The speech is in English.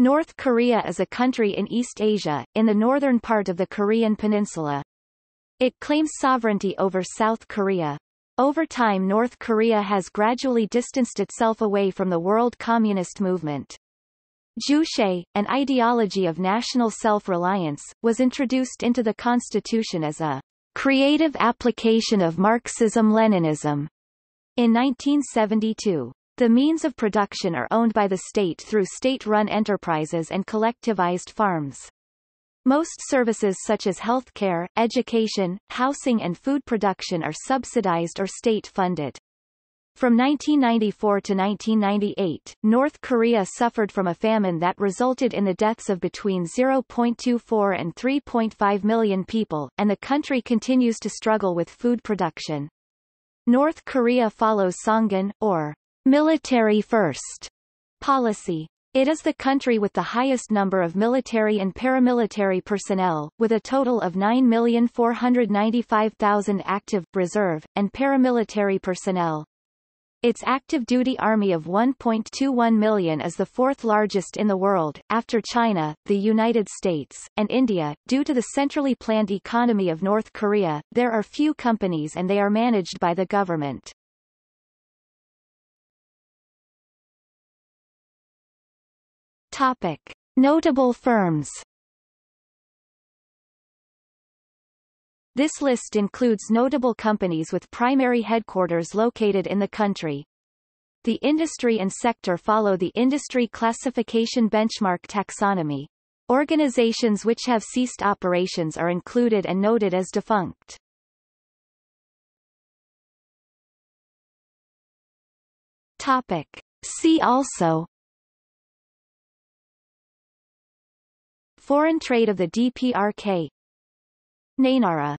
North Korea is a country in East Asia, in the northern part of the Korean peninsula. It claims sovereignty over South Korea. Over time North Korea has gradually distanced itself away from the world communist movement. Juche, an ideology of national self-reliance, was introduced into the constitution as a creative application of Marxism-Leninism in 1972. The means of production are owned by the state through state-run enterprises and collectivized farms. Most services such as healthcare, education, housing and food production are subsidized or state-funded. From 1994 to 1998, North Korea suffered from a famine that resulted in the deaths of between 0.24 and 3.5 million people, and the country continues to struggle with food production. North Korea follows Songun, or military first policy. It is the country with the highest number of military and paramilitary personnel, with a total of 9,495,000 active, reserve, and paramilitary personnel. Its active duty army of 1.21 million is the fourth largest in the world, after China, the United States, and India. Due to the centrally planned economy of North Korea, there are few companies and they are managed by the government. Topic. Notable firms This list includes notable companies with primary headquarters located in the country. The industry and sector follow the industry classification benchmark taxonomy. Organizations which have ceased operations are included and noted as defunct. Topic. See also Foreign trade of the DPRK Naenara